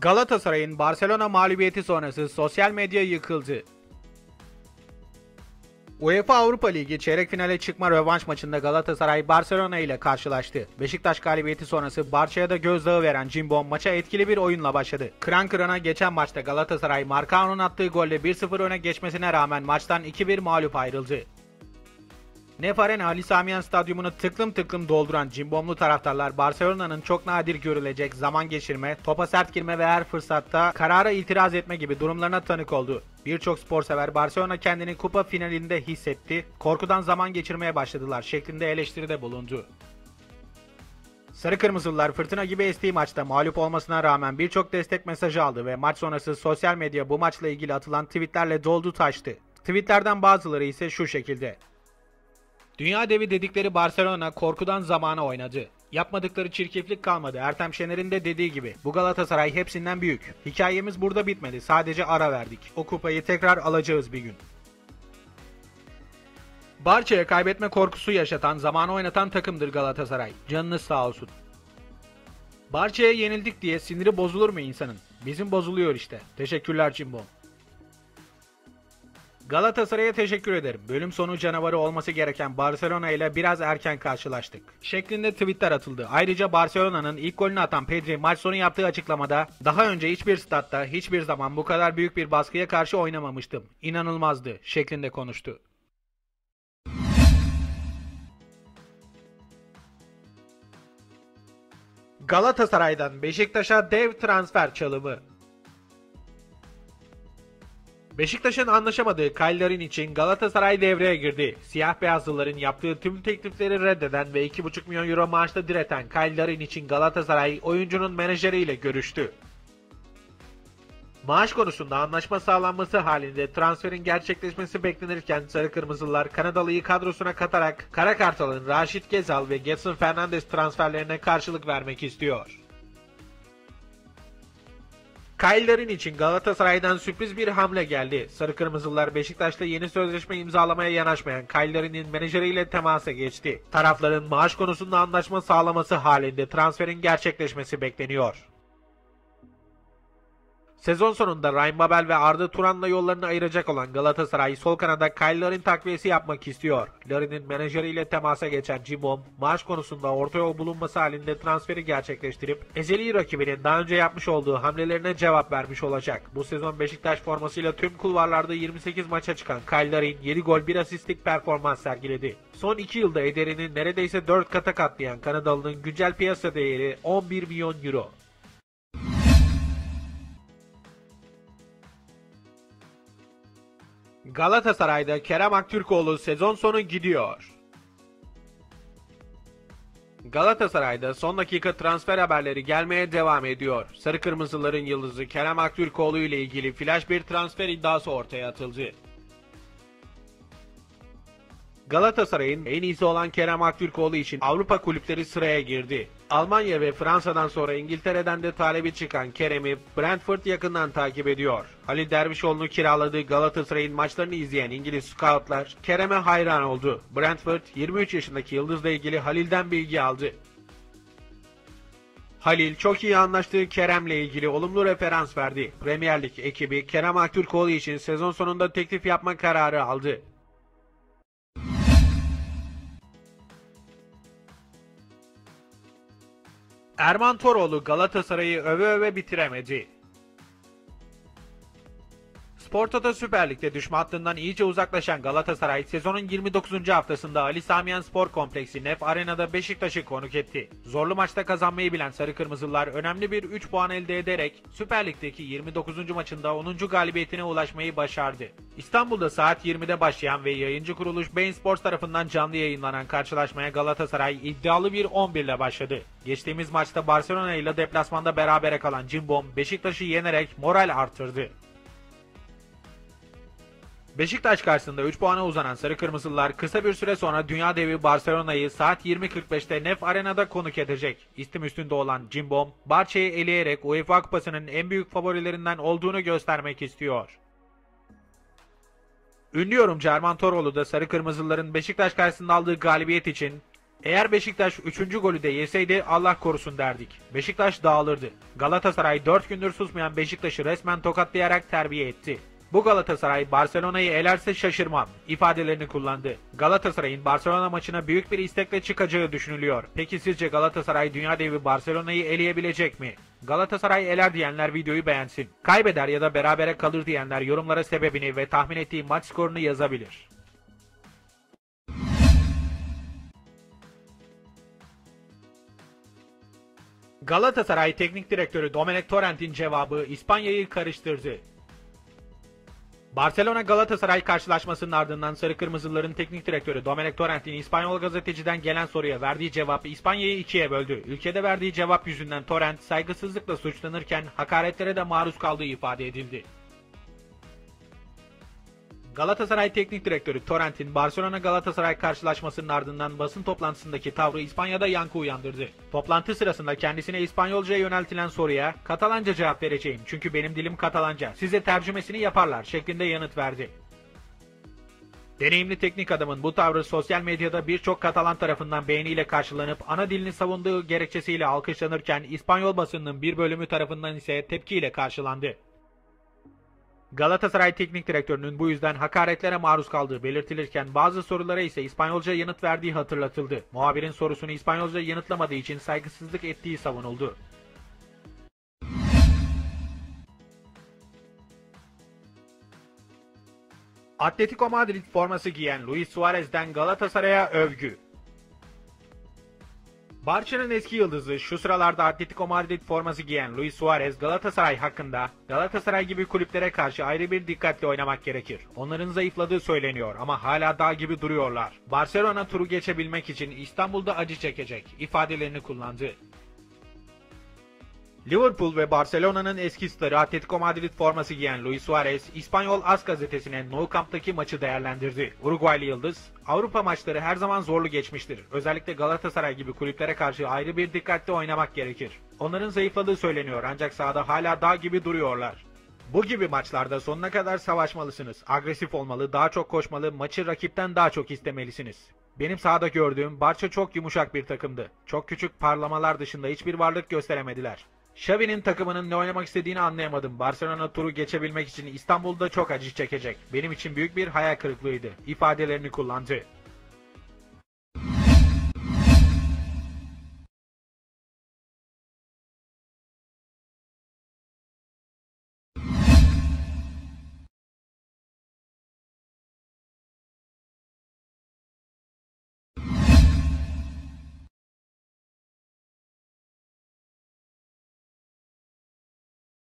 Galatasaray'ın Barcelona mağlubiyeti sonrası sosyal medya yıkıldı. UEFA Avrupa Ligi çeyrek finale çıkma rövanş maçında Galatasaray Barcelona ile karşılaştı. Beşiktaş galibiyeti sonrası Barça'ya da gözdağı veren Cimbom maça etkili bir oyunla başladı. Kıran kırana geçen maçta Galatasaray Marcao'nun attığı golle 1-0 öne geçmesine rağmen maçtan 2-1 mağlup ayrıldı. Nef Arena Ali Samiyen Stadyumunu tıklım tıklım dolduran cimbomlu taraftarlar Barcelona'nın çok nadir görülecek zaman geçirme, topa sert girme ve her fırsatta karara itiraz etme gibi durumlarına tanık oldu. Birçok spor Barcelona kendini kupa finalinde hissetti, korkudan zaman geçirmeye başladılar şeklinde eleştiride bulundu. Sarı Kırmızılılar fırtına gibi estiği maçta mağlup olmasına rağmen birçok destek mesajı aldı ve maç sonrası sosyal medya bu maçla ilgili atılan tweetlerle doldu taştı. Tweetlerden bazıları ise şu şekilde. Dünya devi dedikleri Barcelona korkudan zamana oynadı. Yapmadıkları çirkeflik kalmadı. Ertem Şener'in de dediği gibi. Bu Galatasaray hepsinden büyük. Hikayemiz burada bitmedi. Sadece ara verdik. O kupayı tekrar alacağız bir gün. Barça'ya kaybetme korkusu yaşatan, zamanı oynatan takımdır Galatasaray. Canınız sağ olsun. Barça'ya yenildik diye siniri bozulur mu insanın? Bizim bozuluyor işte. Teşekkürler Cimbom. Galatasaray'a teşekkür ederim. Bölüm sonu canavarı olması gereken Barcelona ile biraz erken karşılaştık. Şeklinde tweetler atıldı. Ayrıca Barcelona'nın ilk golünü atan Pedri maç sonu yaptığı açıklamada daha önce hiçbir statta hiçbir zaman bu kadar büyük bir baskıya karşı oynamamıştım. İnanılmazdı şeklinde konuştu. Galatasaray'dan Beşiktaş'a dev transfer çalımı. Beşiktaş'ın anlaşamadığı Kayların için Galatasaray devreye girdi. Siyah beyazlıların yaptığı tüm teklifleri reddeden ve 2,5 milyon euro maaşla direten Kayların için Galatasaray oyuncunun menajeriyle görüştü. Maaş konusunda anlaşma sağlanması halinde transferin gerçekleşmesi beklenirken Sarı Kırmızılar Kanadalı'yı kadrosuna katarak Kara Kartal'ın Raşit Gezal ve Getson Fernandes transferlerine karşılık vermek istiyor. Kayların için Galatasaray'dan sürpriz bir hamle geldi. Sarı Kırmızılar Beşiktaş'ta yeni sözleşme imzalamaya yanaşmayan Kaylar'ın menajeriyle temasa geçti. Tarafların maaş konusunda anlaşma sağlaması halinde transferin gerçekleşmesi bekleniyor. Sezon sonunda Ryan Babel ve Arda Turan'la yollarını ayıracak olan Galatasaray sol kanada Kyle Larin takviyesi yapmak istiyor. Larin'in menajeriyle temasa geçen Cimom, maaş konusunda orta yol bulunması halinde transferi gerçekleştirip ezeli rakibinin daha önce yapmış olduğu hamlelerine cevap vermiş olacak. Bu sezon Beşiktaş formasıyla tüm kulvarlarda 28 maça çıkan Kyle Larin 7 gol 1 asistlik performans sergiledi. Son 2 yılda ederini neredeyse 4 kata katlayan Kanadalı'nın güncel piyasa değeri 11 milyon euro. Galatasaray'da Kerem Aktürkoğlu sezon sonu gidiyor. Galatasaray'da son dakika transfer haberleri gelmeye devam ediyor. Sarı Kırmızıların yıldızı Kerem Aktürkoğlu ile ilgili flash bir transfer iddiası ortaya atıldı. Galatasaray'ın en iyisi olan Kerem Aktürkoğlu için Avrupa kulüpleri sıraya girdi. Almanya ve Fransa'dan sonra İngiltere'den de talebi çıkan Kerem'i Brentford yakından takip ediyor. Halil Dervişoğlu'nu kiraladığı Galatasaray'ın maçlarını izleyen İngiliz scoutlar Kerem'e hayran oldu. Brentford 23 yaşındaki yıldızla ilgili Halil'den bilgi aldı. Halil çok iyi anlaştığı Kerem'le ilgili olumlu referans verdi. Premier Lig ekibi Kerem Aktürkoğlu için sezon sonunda teklif yapma kararı aldı. Erman Toroğlu Galatasaray'ı öve öve bitiremedi. Spor Toto Süper Lig'de düşme hattından iyice uzaklaşan Galatasaray sezonun 29. haftasında Ali Samiyen Spor Kompleksi Nef Arena'da Beşiktaş'ı konuk etti. Zorlu maçta kazanmayı bilen Sarı Kırmızılar önemli bir 3 puan elde ederek Süper Lig'deki 29. maçında 10. galibiyetine ulaşmayı başardı. İstanbul'da saat 20'de başlayan ve yayıncı kuruluş Bein Sports tarafından canlı yayınlanan karşılaşmaya Galatasaray iddialı bir 11 ile başladı. Geçtiğimiz maçta Barcelona ile deplasmanda berabere kalan Cimbom Beşiktaş'ı yenerek moral artırdı. Beşiktaş karşısında 3 puana uzanan Sarı Kırmızılılar kısa bir süre sonra dünya devi Barcelona'yı saat 20.45'te Nef Arena'da konuk edecek. İstim üstünde olan Cimbom, Barça'yı eleyerek UEFA Kupası'nın en büyük favorilerinden olduğunu göstermek istiyor. Ünlü yorumcu Erman Toroğlu da Sarı Kırmızılıların Beşiktaş karşısında aldığı galibiyet için Eğer Beşiktaş 3. golü de yeseydi Allah korusun derdik. Beşiktaş dağılırdı. Galatasaray 4 gündür susmayan Beşiktaş'ı resmen tokatlayarak terbiye etti. Bu Galatasaray Barcelona'yı elerse şaşırmam ifadelerini kullandı. Galatasaray'ın Barcelona maçına büyük bir istekle çıkacağı düşünülüyor. Peki sizce Galatasaray dünya devi Barcelona'yı eleyebilecek mi? Galatasaray eler diyenler videoyu beğensin. Kaybeder ya da berabere kalır diyenler yorumlara sebebini ve tahmin ettiği maç skorunu yazabilir. Galatasaray Teknik Direktörü Domenech Torrent'in cevabı İspanya'yı karıştırdı. Barcelona Galatasaray karşılaşmasının ardından Sarı Kırmızıların teknik direktörü Domenech Torrent'in İspanyol gazeteciden gelen soruya verdiği cevap İspanya'yı ikiye böldü. Ülkede verdiği cevap yüzünden Torrent saygısızlıkla suçlanırken hakaretlere de maruz kaldığı ifade edildi. Galatasaray Teknik Direktörü Torrent'in Barcelona Galatasaray karşılaşmasının ardından basın toplantısındaki tavrı İspanya'da yankı uyandırdı. Toplantı sırasında kendisine İspanyolca yöneltilen soruya Katalanca cevap vereceğim çünkü benim dilim Katalanca. Size tercümesini yaparlar şeklinde yanıt verdi. Deneyimli teknik adamın bu tavrı sosyal medyada birçok Katalan tarafından beğeniyle karşılanıp ana dilini savunduğu gerekçesiyle alkışlanırken İspanyol basınının bir bölümü tarafından ise tepkiyle karşılandı. Galatasaray Teknik Direktörü'nün bu yüzden hakaretlere maruz kaldığı belirtilirken bazı sorulara ise İspanyolca yanıt verdiği hatırlatıldı. Muhabirin sorusunu İspanyolca yanıtlamadığı için saygısızlık ettiği savunuldu. Atletico Madrid forması giyen Luis Suarez'den Galatasaray'a övgü. Barça'nın eski yıldızı şu sıralarda Atletico Madrid forması giyen Luis Suarez Galatasaray hakkında Galatasaray gibi kulüplere karşı ayrı bir dikkatli oynamak gerekir. Onların zayıfladığı söyleniyor ama hala dağ gibi duruyorlar. Barcelona turu geçebilmek için İstanbul'da acı çekecek ifadelerini kullandı. Liverpool ve Barcelona'nın eski starı Atletico Madrid forması giyen Luis Suarez, İspanyol As gazetesine Nou Camp'taki maçı değerlendirdi. Uruguaylı Yıldız, Avrupa maçları her zaman zorlu geçmiştir. Özellikle Galatasaray gibi kulüplere karşı ayrı bir dikkatli oynamak gerekir. Onların zayıfladığı söyleniyor ancak sahada hala dağ gibi duruyorlar. Bu gibi maçlarda sonuna kadar savaşmalısınız. Agresif olmalı, daha çok koşmalı, maçı rakipten daha çok istemelisiniz. Benim sahada gördüğüm Barça çok yumuşak bir takımdı. Çok küçük parlamalar dışında hiçbir varlık gösteremediler. Xavi'nin takımının ne oynamak istediğini anlayamadım. Barcelona turu geçebilmek için İstanbul'da çok acı çekecek. Benim için büyük bir hayal kırıklığıydı. ifadelerini kullandı.